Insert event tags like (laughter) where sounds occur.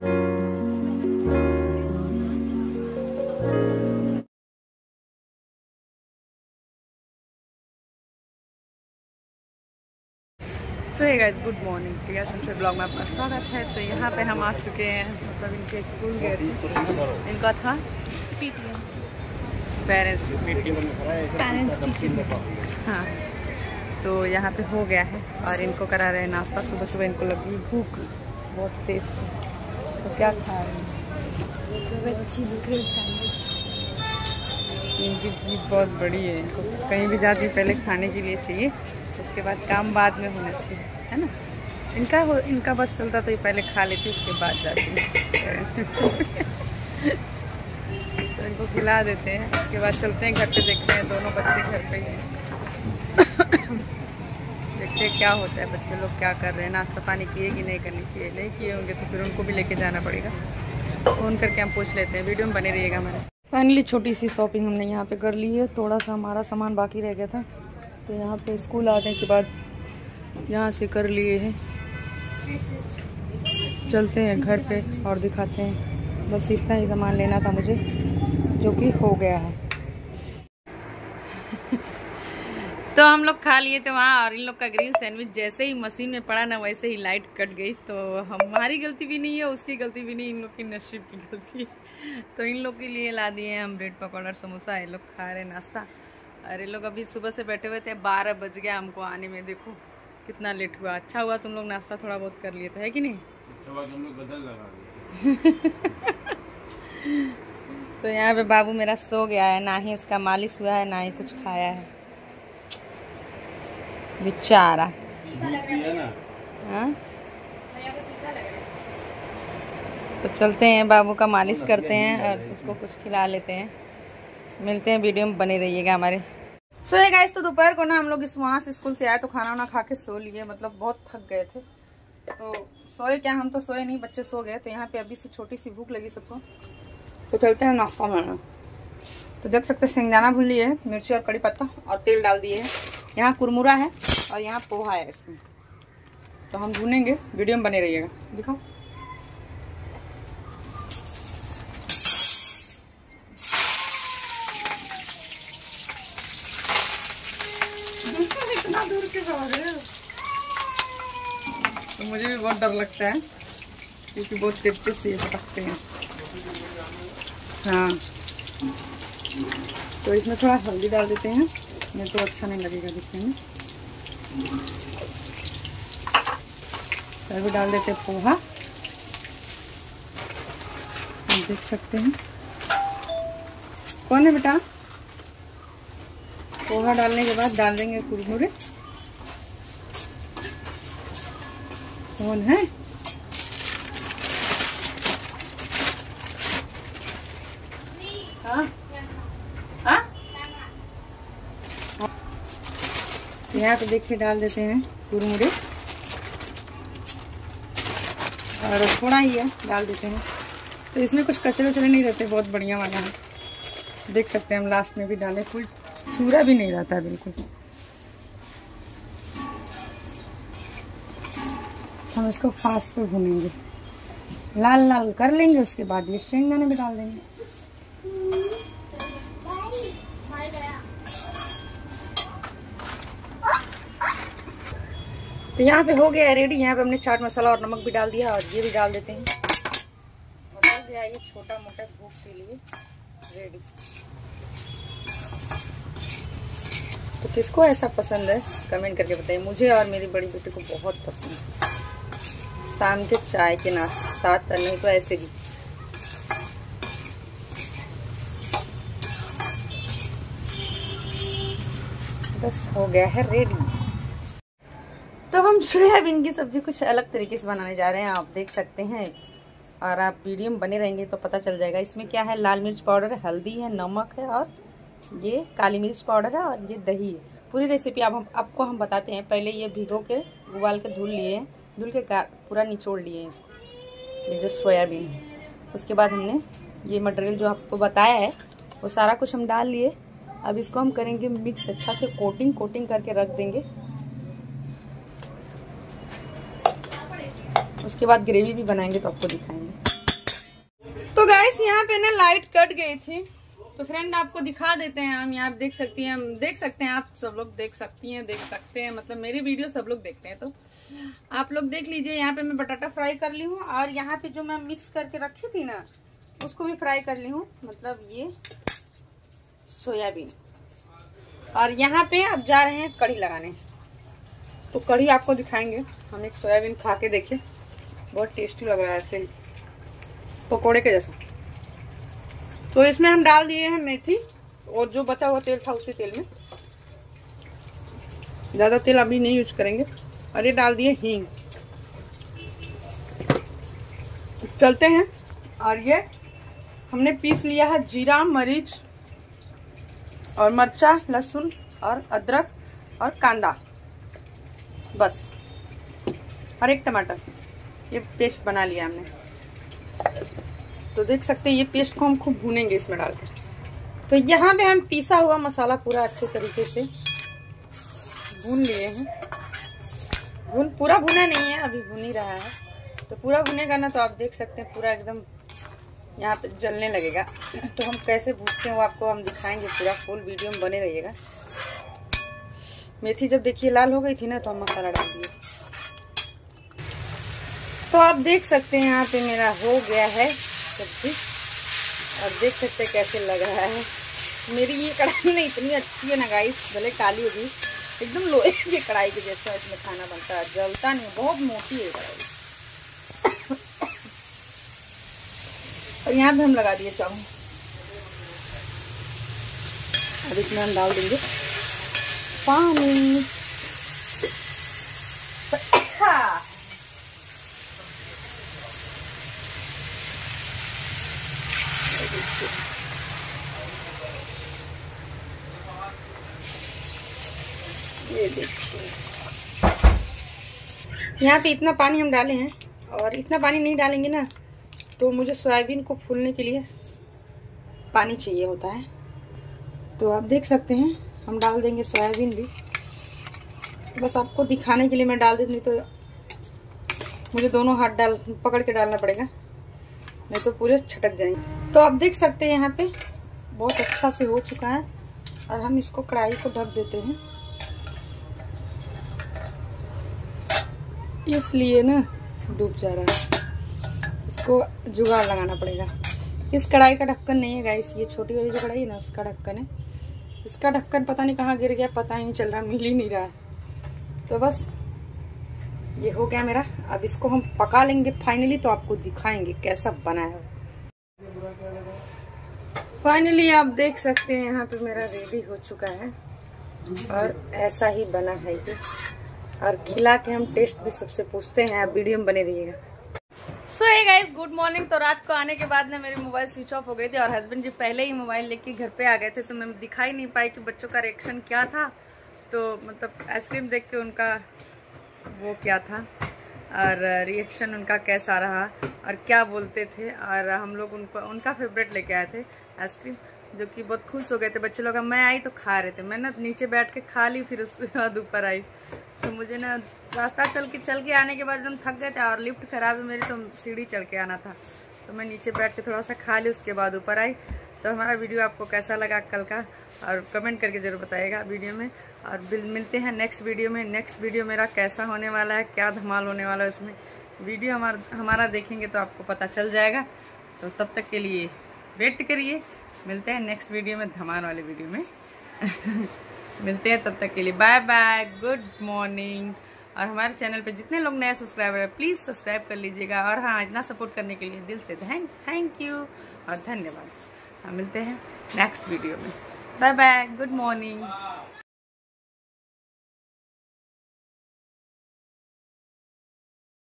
So guys good morning Priya Shamsher blog में आपका स्वागत है। तो यहाँ पे हम आ चुके हैं मतलब इनके स्कूल गए थे इनका था। पीटीएम पेरेंट्स पेरेंट्स टीचर हाँ तो यहाँ पे हो गया है और इनको करा रहे हैं नाश्ता। सुबह सुबह इनको लगी भूख। बहुत तेज। तो क्या खा रहे हैं? चीज़ ग्रिल सैंडविच इनकी जीप बहुत बड़ी है इनको कहीं भी जाती पहले खाने के लिए चाहिए उसके बाद काम बाद में होना चाहिए है ना? इनका हो इनका बस चलता तो ये पहले खा लेती उसके बाद जाती (laughs) तो इनको खिला देते हैं उसके बाद चलते हैं घर पे देखते हैं दोनों बच्चे घर पे ही हैं। देखते क्या होता है, बच्चे लोग क्या कर रहे हैं, नाश्ता पानी किए कि नहीं करनी चाहिए नहीं किए होंगे तो फिर उनको भी लेके जाना पड़ेगा। फ़ोन करके हम पूछ लेते हैं। वीडियो में बने रहिएगा हमारे। फाइनली छोटी सी शॉपिंग हमने यहाँ पे कर ली है। थोड़ा सा हमारा सामान बाकी रह गया था। तो यहाँ पे स्कूल आने के बाद यहाँ से कर लिए हैं। चलते हैं घर पे और दिखाते हैं। बस इतना ही सामान लेना था मुझे, जो कि हो गया है। तो हम लोग खा लिए थे वहाँ और इन लोग का ग्रीन सैंडविच जैसे ही मशीन में पड़ा ना वैसे ही लाइट कट गई। तो हमारी गलती भी नहीं है उसकी गलती भी नहीं इन लोग की नसीब की गलती है। तो इन लोग के लिए ला दिए हम ब्रेड पकौड़ा समोसा। ये लोग खा रहे नाश्ता। अरे लोग अभी सुबह से बैठे हुए थे बारह बज गया हमको आने में। देखो कितना लेट हुआ। अच्छा हुआ तुम लोग नाश्ता थोड़ा बहुत कर लिए थे है कि नहीं? (laughs) तो यहाँ पे बाबू मेरा सो गया है ना ही इसका मालिश हुआ है ना ही कुछ खाया है। बेचारा? तो चलते हैं, बाबू का मालिश करते हैं और उसको कुछ खिला लेते हैं। मिलते हैं, वीडियो में बने रहिएगा हमारे। सोए गए तो दोपहर को ना हम लोग इस वहाँ से स्कूल से आए तो खाना वाना खा के सो लिए मतलब बहुत थक गए थे। तो सोए क्या, हम तो सोए नहीं, बच्चे सो गए तो यहाँ पे अभी से छोटी सी भूख लगी सबको। तो चलते हैं नाश्ता बनाना तो देख सकते हैं, सिंगदाना भून लिए मिर्ची और कड़ी पत्ता और तेल डाल दिए यहाँ कुरमुरा है। और यहाँ पोहा है इसमें। तो हम भूनेंगे वीडियो में बने रहिएगा। दिखाओ। इतना दूर के तो मुझे भी बहुत डर लगता है क्योंकि बहुत तेज तेज से पटकते हैं। हाँ। तो इसमें थोड़ा हल्दी डाल देते हैं। नहीं तो अच्छा नहीं लगेगा दिखने में। फिर डाल देते पोहा। आप देख सकते हैं। कौन है बेटा? पोहा डालने के बाद डाल देंगे कुरमुरे। कौन हाँ? हाँ? यहाँ पे देखिए डाल देते हैं कुरमुरे। और थोड़ा ही है, डाल देते हैं। तो इसमें कुछ कचरे वचरे नहीं रहते, बहुत बढ़िया वाला है। देख सकते हैं हम लास्ट में भी डालें, कोई चूरा भी नहीं रहता बिल्कुल। हम इसको फास्ट पे भूनेंगे। लाल लाल कर लेंगे, उसके बाद ये शेंगदाने भी डाल देंगे। तो यहाँ पे हो गया है रेडी यहाँ पे हमने चाट मसाला और नमक भी डाल दिया और ये भी डाल देते हैं। और हो गया ये छोटा मोटा भूख के लिए रेडी तो किसको ऐसा पसंद है कमेंट करके बताइए। मुझे और मेरी बड़ी बेटी को बहुत पसंद है। शाम के चाय के नाश्ते साथ नहीं तो ऐसे भी। बस हो गया है रेडी तो हम सोयाबीन की सब्ज़ी कुछ अलग तरीके से बनाने जा रहे हैं, आप देख सकते हैं। और आप वीडियो में बने रहेंगे तो पता चल जाएगा। इसमें क्या है? लाल मिर्च पाउडर है हल्दी है, नमक है और ये काली मिर्च पाउडर है और ये दही है। पूरी रेसिपी आप हम, आपको हम बताते हैं। पहले ये भिगो के, उबाल के धुल लिए धुल के पूरा निचोड़ लिए इसको। ये जो सोयाबीन है। उसके बाद हमने ये मटेरियल जो आपको बताया है, वो सारा कुछ हम डाल लिए। अब इसको हम करेंगे मिक्स अच्छा से कोटिंग कोटिंग करके रख देंगे। उसके बाद ग्रेवी भी बनाएँगे तो आपको दिखाएँगे। तो गैस यहाँ पे ना लाइट कट गई थी। तो फ्रेंड आपको दिखा देते हैं हम यहाँ देख सकती हैं देख सकते हैं, आप सब लोग देख सकती हैं, देख सकते हैं मतलब मेरी वीडियो सब लोग देखते हैं तो आप लोग देख लीजिए, यहाँ पे मैं बटाटा फ्राई कर ली हूँ, और यहाँ पे जो मैं मिक्स करके रखी थी ना, उसको भी फ्राई कर ली हूँ मतलब ये सोयाबीन। और यहाँ पे अब जा रहे हैं कढ़ी लगाने। तो कढ़ी आपको दिखाएँगे। हम एक सोयाबीन खा के देखिए। बहुत टेस्टी लग रहा है ऐसे पकौड़े के जैसा। तो इसमें हम डाल दिए हैं मेथी, और जो बचा हुआ तेल था उसी तेल में। ज़्यादा तेल अभी नहीं यूज़ करेंगे। और ये डाल दिए हींग। चलते हैं। और ये हमने पीस लिया है जीरा, मरीच, और मरचा, लहसुन, और अदरक, और कांदा। बस। और एक टमाटर। ये पेस्ट बना लिया हमने। तो देख सकते हैं, ये पेस्ट को हम खूब भूनेंगे इसमें डालकर तो यहाँ पे हम पीसा हुआ मसाला पूरा अच्छे तरीके से भून लिए हैं। भून, पूरा भुना नहीं है, अभी भून ही रहा है। तो पूरा भुनेगा ना तो आप देख सकते हैं, पूरा एकदम यहाँ पे जलने लगेगा। (laughs) तो हम कैसे भूनते हैं वो आपको हम दिखाएँगे पूरा फुल वीडियो में बने रहिएगा। मेथी जब देखिए लाल हो गई थी ना तो हम मसाला डाल दिए। तो आप देख सकते हैं यहाँ पे मेरा हो गया है सब्ज़ी। और देख सकते हैं कैसे लग रहा है। मेरी ये कढ़ाई में इतनी अच्छी है ना गाइस भले काली होगी एकदम लोहे की कढ़ाई के जैसा इसमें खाना बनता है, जलता नहीं, बहुत मोटी है कढ़ाई। और यहाँ पे हम लगा दिए चावल। अब इसमें हम डाल देंगे पानी। (coughs) ये देखिए। यहाँ पे इतना पानी हम डाले हैं, और इतना पानी नहीं डालेंगे ना तो मुझे सोयाबीन को फूलने के लिए पानी चाहिए होता है। तो आप देख सकते हैं, हम डाल देंगे सोयाबीन भी। बस आपको दिखाने के लिए मैं डाल देती तो मुझे दोनों हाथ डाल, पकड़ के डालना पड़ेगा, नहीं तो पूरे छटक जाएँगे। तो आप देख सकते हैं यहाँ पे, बहुत अच्छा से हो चुका है, और हम इसको कढ़ाई को ढक देते हैं। इसलिए ना डूब जा रहा है। इसको जुगाड़ लगाना पड़ेगा। इस कढ़ाई का ढक्कन नहीं है गाइस ये छोटी वाली जो कढ़ाई है ना, उसका ढक्कन है। इसका ढक्कन पता नहीं कहाँ गिर गया, पता ही नहीं चल रहा, मिल ही नहीं रहा तो बस, ये हो गया मेरा। अब इसको हम पका लेंगे फाइनली तो आपको दिखाएँगे कैसा बना है। फाइनली आप देख सकते हैं, यहाँ पे मेरा रेडी हो चुका है। और ऐसा ही बना है ये। और खिला के हम टेस्ट भी सबसे पूछते हैं, आप वीडियो में बने रहिएगा। सो है गाइस गुड मॉर्निंग तो रात को आने के बाद ना मेरी मोबाइल स्विच ऑफ़ हो गई थी और हस्बैंड जी पहले ही मोबाइल लेके घर पे आ गए थे तो मैं दिखाई नहीं पाई कि बच्चों का रिएक्शन क्या था। तो मतलब आइसक्रीम देख के उनका वो क्या था और रिएक्शन उनका कैसा रहा और क्या बोलते थे। और हम लोग उनको, उनका फेवरेट लेके आए थे आइसक्रीम जो कि बहुत खुश हो गए थे। बच्चे लोग, मैं आई तो खा रहे थे। मैं ना नीचे बैठ के खा ली, फिर उसके बाद (laughs) ऊपर आई। तो मुझे ना रास्ता चल के चल के आने के बाद एकदम थक गए थे और लिफ्ट खराब है मेरी तो सीढ़ी चल के आना था। तो मैं नीचे बैठ के थोड़ा सा खा ली, उसके बाद ऊपर आई। तो हमारा वीडियो आपको कैसा लगा कल का, और कमेंट करके ज़रूर बताइएगा वीडियो में। और मिलते हैं नेक्स्ट वीडियो में। नेक्स्ट वीडियो मेरा कैसा होने वाला है, क्या धमाल होने वाला है उसमें। वीडियो हमारा हमारा देखेंगे तो आपको पता चल जाएगा। तो तब तक के लिए वेट करिए। मिलते हैं नेक्स्ट वीडियो में, धमाल वाले वीडियो में। (laughs) मिलते हैं तब तक के लिए बाय बाय, गुड मॉर्निंग। और हमारे चैनल पे जितने लोग नए सब्सक्राइबर हैं, प्लीज़ सब्सक्राइब कर लीजिएगा। और हाँ इतना सपोर्ट करने के लिए दिल से थैंक थैंक यू और धन्यवाद। हम मिलते हैं नेक्स्ट वीडियो में। Bye bye, good morning.